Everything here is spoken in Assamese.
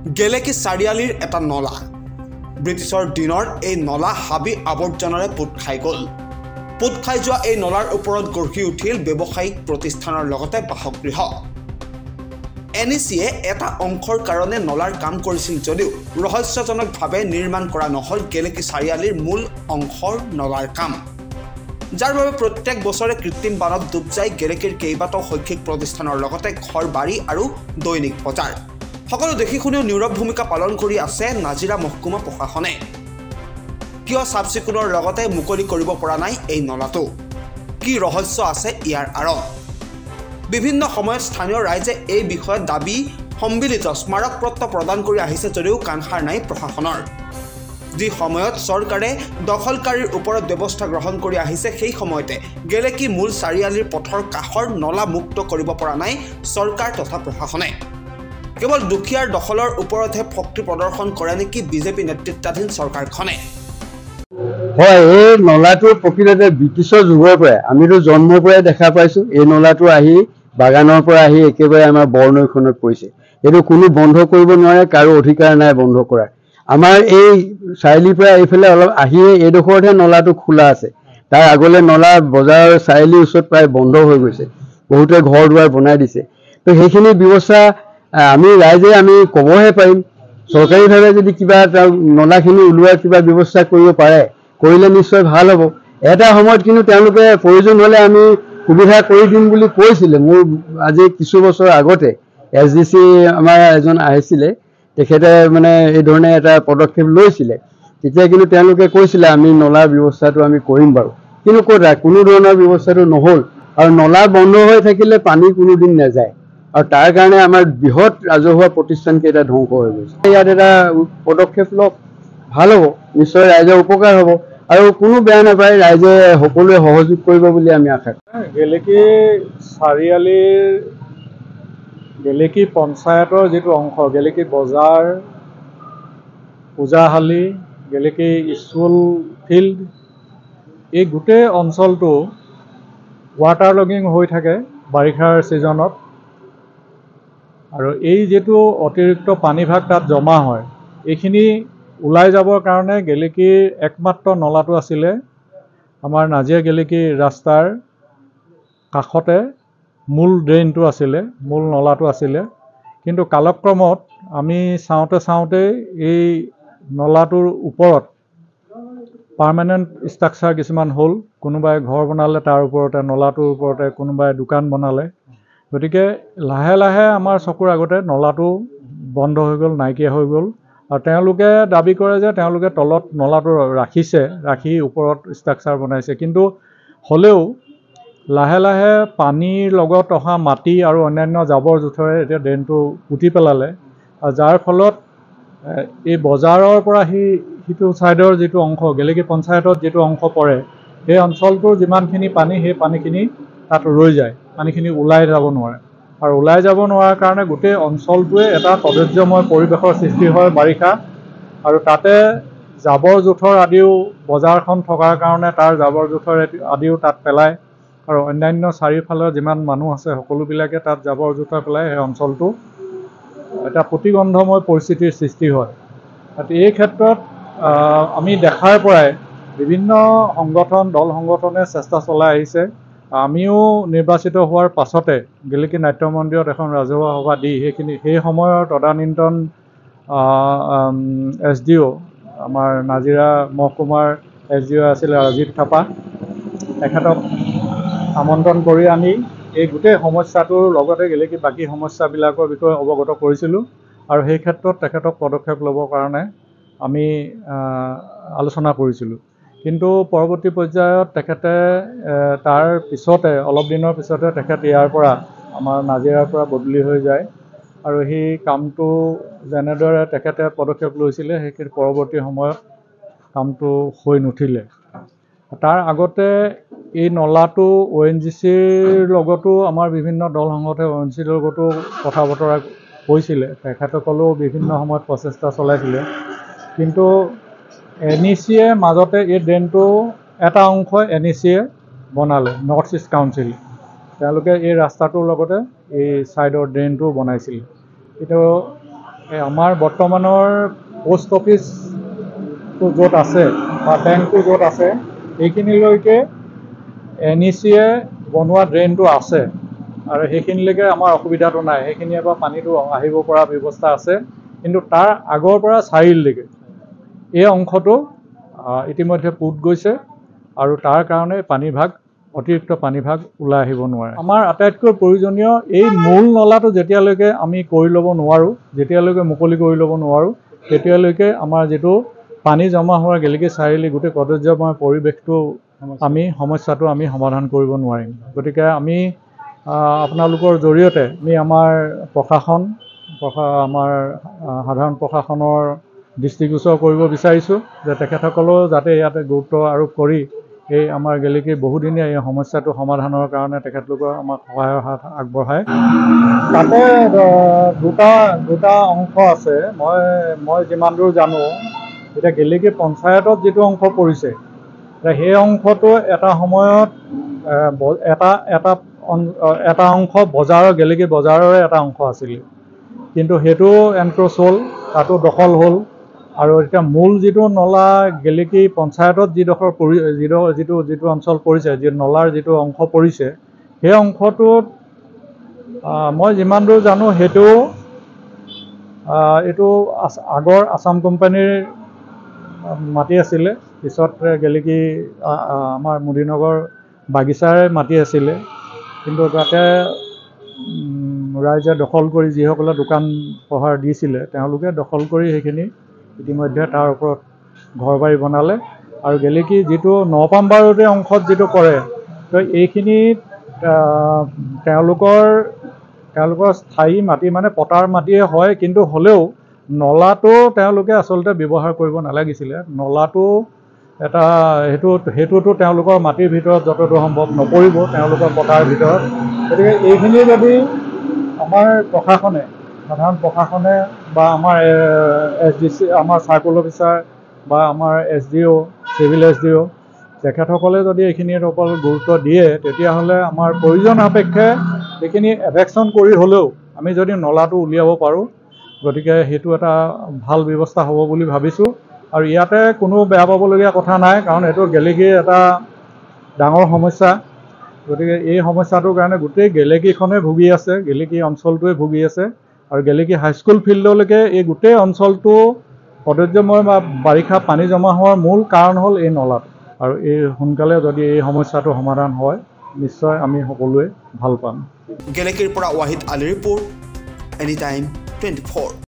গেলেকী চাৰিআলিৰ এটা নলা। ব্ৰিটিছৰ দিনৰ এই নলা হাবি আৱৰ্জনাৰে পোত খাই গ'ল। পোত খাই যোৱা এই নলাৰ ওপৰত গঢ়ি উঠিল ব্যৱসায়িক প্ৰতিষ্ঠানৰ লগতে বাসগৃহ। এন ই চিয়ে এটা অংশৰ কাৰণে নলাৰ কাম কৰিছিল যদিও ৰহস্যজনকভাৱে নিৰ্মাণ কৰা নহ'ল গেলেকী চাৰিআলিৰ মূল অংশৰ নলাৰ কাম। যাৰ বাবে প্ৰত্যেক বছৰে কৃত্ৰিম বানত ডুব যায় গেলেকীৰ কেইবাটাও শৈক্ষিক প্ৰতিষ্ঠানৰ লগতে ঘৰ বাৰী আৰু দৈনিক বজাৰ। সকলো দেখি শুনিও নীৰৱ ভূমিকা পালন কৰি আছে নাজিৰা মহকুমা প্ৰশাসনে। কিয় চাফ চিকুণৰ লগতে মুকলি কৰিব পৰা নাই এই নলাটো? কি ৰহস্য আছে ইয়াৰ আঁৰত? বিভিন্ন সময়ত স্থানীয় ৰাইজে এই বিষয়ত দাবী সম্মিলিত স্মাৰক পত্ৰ প্ৰদান কৰি আহিছে যদিও কাণসাৰ নাই প্ৰশাসনৰ। যি সময়ত চৰকাৰে দখলকাৰীৰ ওপৰত ব্যৱস্থা গ্ৰহণ কৰি আহিছে সেই সময়তে গেলেকী মূল চাৰিআলিৰ পথৰ কাষৰ নলা মুক্ত কৰিব পৰা নাই চৰকাৰ তথা প্ৰশাসনে। কেৱল দুখীয়াৰ দখলৰ ওপৰতহে শক্তি প্ৰদৰ্শন কৰে নেকি বিজেপি নেতৃত্বাধীন চৰকাৰখনে? হয় এই নলাটো প্ৰকৃততে ব্ৰিটিছৰ যুগৰ পৰাই আমিতো জন্মৰ পৰাই দেখা পাইছোঁ এই নলাটো আহি বাগানৰ পৰা আহি একেবাৰে আমাৰ বৰনৈখনত পৰিছে। এইটো কোনো বন্ধ কৰিব নোৱাৰে কাৰো অধিকাৰ নাই বন্ধ কৰাৰ। আমাৰ এই চাৰিআলিৰ পৰা এইফালে অলপ আহিয়ে এইডোখৰতহে নলাটো খোলা আছে। তাৰ আগলৈ নলা বজাৰৰ চাৰিআলিৰ ওচৰত প্ৰায় বন্ধ হৈ গৈছে। বহুতে ঘৰ দুৱাৰ বনাই দিছে। তো সেইখিনি ব্যৱস্থা আমি ৰাইজে আমি ক'বহে পাৰিম। চৰকাৰীভাৱে যদি কিবা এটা নলাখিনি ওলোৱাৰ কিবা ব্যৱস্থা কৰিব পাৰে কৰিলে নিশ্চয় ভাল হ'ব। এটা সময়ত কিন্তু তেওঁলোকে প্ৰয়োজন হ'লে আমি সুবিধা কৰি দিম বুলি কৈছিলে। মোৰ আজি কিছু বছৰ আগতে এছ ডি চি আমাৰ এজন আহিছিলে তেখেতে মানে এই ধৰণে এটা পদক্ষেপ লৈছিলে। তেতিয়া কিন্তু তেওঁলোকে কৈছিলে আমি নলাৰ ব্যৱস্থাটো আমি কৰিম বাৰু। কিন্তু ক'ত কোনো ধৰণৰ ব্যৱস্থাটো নহ'ল। আৰু নলা বন্ধ হৈ থাকিলে পানী কোনোদিন নাযায়। আৰু তাৰ কাৰণে আমাৰ বৃহৎ ৰাজহুৱা প্ৰতিষ্ঠানকেইটা ধ্বংস হৈ গৈছে। ইয়াত এটা পদক্ষেপ লওক ভাল হ'ব নিশ্চয় ৰাইজৰ উপকাৰ হ'ব আৰু কোনো বেয়া নাপায় ৰাইজে সকলোৱে সহযোগ কৰিব বুলি আমি আশা কৰোঁ। গেলেকী চাৰিআলিৰ গেলেকী পঞ্চায়তৰ যিটো অংশ গেলেকী বজাৰ পূজাশালী গেলেকী স্কুল ফিল্ড এই গোটেই অঞ্চলটো ৱাটাৰ লগিং হৈ থাকে বাৰিষাৰ ছিজনত আৰু এই যিটো অতিৰিক্ত পানীভাগ তাত জমা হয় এইখিনি ওলাই যাবৰ কাৰণে গেলেকীৰ একমাত্ৰ নলাটো আছিলে আমাৰ নাজিৰা গেলেকী ৰাস্তাৰ কাষতে মূল ড্ৰেইনটো আছিলে মূল নলাটো আছিলে। কিন্তু কালক্ৰমত আমি চাওঁতে চাওঁতে এই নলাটোৰ ওপৰত পাৰ্মানেণ্ট ষ্ট্ৰাকচাৰ কিছুমান হ'ল কোনোবাই ঘৰ বনালে তাৰ ওপৰতে নলাটোৰ ওপৰতে কোনোবাই দোকান বনালে। গতিকে লাহে লাহে আমাৰ চকুৰ আগতে নলাটো বন্ধ হৈ গ'ল নাইকিয়া হৈ গ'ল। আৰু তেওঁলোকে দাবী কৰে যে তেওঁলোকে তলত নলাটো ৰাখিছে ৰাখি ওপৰত ষ্ট্ৰাকচাৰ বনাইছে। কিন্তু হ'লেও লাহে লাহে পানীৰ লগত অহা মাটি আৰু অন্যান্য জাবৰ জোঁথৰে এতিয়া ড্ৰেইনটো পুতি পেলালে। আৰু যাৰ ফলত এই বজাৰৰ পৰা সি সিটো ছাইডৰ যিটো অংশ গেলেকী পঞ্চায়তত যিটো অংশ পৰে সেই অঞ্চলটোৰ যিমানখিনি পানী সেই পানীখিনি তাত ৰৈ যায়। পানীখিনি ওলাই যাব নোৱাৰে। আৰু ওলাই যাব নোৱাৰাৰ কাৰণে গোটেই অঞ্চলটোৱে এটা কদৰ্যময় পৰিৱেশৰ সৃষ্টি হয় বাৰিষা। আৰু তাতে জাবৰ জোঁথৰ আদিও বজাৰখন থকাৰ কাৰণে তাৰ জাবৰ জোঁথৰ আদিও তাত পেলায়। আৰু অন্যান্য চাৰিওফালৰ যিমান মানুহ আছে সকলোবিলাকে তাত জাবৰ জোঁথৰ পেলাই সেই অঞ্চলটো। এটা প্ৰতিগন্ধময় পৰিস্থিতিৰ সৃষ্টি হয়। আৰু এই ক্ষেত্ৰত আমি দেখাৰ পৰাই বিভিন্ন সংগঠন দল সংগঠনে চেষ্টা চলাই আহিছে। আমিও নিৰ্বাচিত হোৱাৰ পাছতে গেলেকী নাট্য মন্দিৰত এখন ৰাজহুৱা সভা দি সেইখিনি সেই সময়ৰ তদানীন্তন এছ ডি অ' আমাৰ নাজিৰা মহকুমাৰ এছ ডি অ' আছিলে ৰাজীৱ থাপা তেখেতক আমন্ত্ৰণ কৰি আনি এই গোটেই সমস্যাটোৰ লগতে গেলেকী বাকী সমস্যাবিলাকৰ বিষয়ে অৱগত কৰিছিলোঁ আৰু সেই ক্ষেত্ৰত তেখেতক পদক্ষেপ ল'বৰ কাৰণে আমি আলোচনা কৰিছিলোঁ। কিন্তু পৰৱৰ্তী পৰ্যায়ত তেখেতে তাৰ পিছতে অলপ দিনৰ পিছতে তেখেত ইয়াৰ পৰা আমাৰ নাজিৰাৰ পৰা বদলি হৈ যায়। আৰু সেই কামটো যেনেদৰে তেখেতে পদক্ষেপ লৈছিলে সেইখিনি পৰৱৰ্তী সময়ত কামটো হৈ নুঠিলে। তাৰ আগতে এই নলাটো অ' এন জি চিৰ লগতো আমাৰ বিভিন্ন দল সংগঠনে অ' এন জি চিৰ লগতো কথা বতৰা কৈছিলে তেখেতসকলেও বিভিন্ন সময়ত প্ৰচেষ্টা চলাইছিলে। কিন্তু এন ই চিয়ে মাজতে এই ড্ৰেইনটো এটা অংশ এন ই চিয়ে বনালে নৰ্থ ইষ্ট কাউন্সিল তেওঁলোকে এই ৰাস্তাটোৰ লগতে এই ছাইডৰ ড্ৰেইনটোও বনাইছিল। কিন্তু আমাৰ বৰ্তমানৰ পোষ্ট অফিচটো য'ত আছে বা বেংকটো য'ত আছে সেইখিনিলৈকে এন ই চিয়ে বনোৱা ড্ৰেইনটো আছে। আৰু সেইখিনিলৈকে আমাৰ অসুবিধাটো নাই। সেইখিনিৰ পৰা পানীটো আহিব পৰা ব্যৱস্থা আছে। কিন্তু তাৰ আগৰ পৰা চাৰিআলিলৈকে। এই অংশটো ইতিমধ্যে পোত গৈছে আৰু তাৰ কাৰণে পানীভাগ অতিৰিক্ত পানীভাগ ওলাই আহিব নোৱাৰে। আমাৰ আটাইতকৈ প্ৰয়োজনীয় এই মূল নলাটো যেতিয়ালৈকে আমি কৰি ল'ব নোৱাৰোঁ যেতিয়ালৈকে মুকলি কৰি ল'ব নোৱাৰোঁ তেতিয়ালৈকে আমাৰ যিটো পানী জমা হোৱা গেলেকী চাৰিআলি গোটেই কদৰ্যময় পৰিৱেশটো আমি সমস্যাটো আমি সমাধান কৰিব নোৱাৰিম। গতিকে আমি আপোনালোকৰ জৰিয়তে আমি আমাৰ প্ৰশাসন প্ৰশা আমাৰ সাধাৰণ প্ৰশাসনৰ দৃষ্টিগোচৰ কৰিব বিচাৰিছোঁ যে তেখেতসকলেও যাতে ইয়াতে গুৰুত্ব আৰোপ কৰি এই আমাৰ গেলেকীৰ বহুদিনীয়া এই সমস্যাটো সমাধানৰ কাৰণে তেখেতলোকৰ আমাক সহায়ৰ হাত আগবঢ়ায়। তাতে দুটা দুটা অংশ আছে। মই মই যিমান দূৰ জানো এতিয়া গেলেকী পঞ্চায়তত যিটো অংশ পৰিছে সেই অংশটো এটা সময়ত এটা এটা এটা অংশ বজাৰৰ গেলেকী বজাৰৰে এটা অংশ আছিলে। কিন্তু সেইটো এনক্ৰচ হ'ল তাতো দখল হ'ল। আৰু এতিয়া মূল যিটো নলা গেলেকী পঞ্চায়তত যিডোখৰ পৰি যিডোখৰ যিটো যিটো অঞ্চল পৰিছে যি নলাৰ যিটো অংশ পৰিছে সেই অংশটোত মই যিমান দূৰ জানো সেইটো এইটো আগৰ আছাম কোম্পানীৰ মাটি আছিলে। পিছত গেলেকী আমাৰ মুদিনগৰ বাগিচাৰে মাটি আছিলে। কিন্তু তাতে ৰাইজে দখল কৰি যিসকলে দোকান পোহাৰ দিছিলে তেওঁলোকে দখল কৰি সেইখিনি ইতিমধ্যে তাৰ ওপৰত ঘৰ বাৰী বনালে। আৰু গেলেকী যিটো নপামবাৰতে অংশত যিটো কৰে তো এইখিনিত আহ, তেওঁলোকৰ তেওঁলোকৰ স্থায়ী মাটি মানে পটাৰ মাটিয়ে হয় কিন্তু হ'লেও নলাটো তেওঁলোকে আচলতে ব্যৱহাৰ কৰিব নালাগিছিলে। নলাটো এটা সেইটো সেইটোতো তেওঁলোকৰ মাটিৰ ভিতৰত যতদূৰ সম্ভৱ নপৰিব তেওঁলোকৰ পটাৰ ভিতৰত। গতিকে এইখিনি যদি আমাৰ প্ৰশাসনে সাধাৰণ প্ৰশাসনে বা আমাৰ এছ ডি চি আমাৰ চাৰ্কল অফিচাৰ বা আমাৰ S D O' civil S D O' তেখেতসকলে যদি এইখিনিৰ ওপৰত গুৰুত্ব দিয়ে তেতিয়াহ'লে আমাৰ প্ৰয়োজন সাপেক্ষে সেইখিনি এভেকশ্যন কৰি হ'লেও আমি যদি নলাটো উলিয়াব পাৰোঁ গতিকে সেইটো এটা ভাল ব্যৱস্থা হ'ব বুলি ভাবিছোঁ। আৰু ইয়াতে কোনো বেয়া পাবলগীয়া কথা নাই কাৰণ এইটো গেলেকীৰ এটা ডাঙৰ সমস্যা। গতিকে এই সমস্যাটোৰ কাৰণে গোটেই গেলেকীখনে ভুগি আছে গেলেকী অঞ্চলটোৱে ভুগি আছে। আৰু গেলেকী হাইস্কুল ফিল্ডলৈকে এই গোটেই অঞ্চলটো কদৰ্যময় বা বাৰিষা পানী জমা হোৱাৰ মূল কাৰণ হ'ল এই নলাটো আৰু এই সোনকালে যদি এই সমস্যাটো সমাধান হয় নিশ্চয় আমি সকলোৱে ভাল পাম। গেলেকীৰ পৰা ৱাহিদ আলীৰ report any time twenty four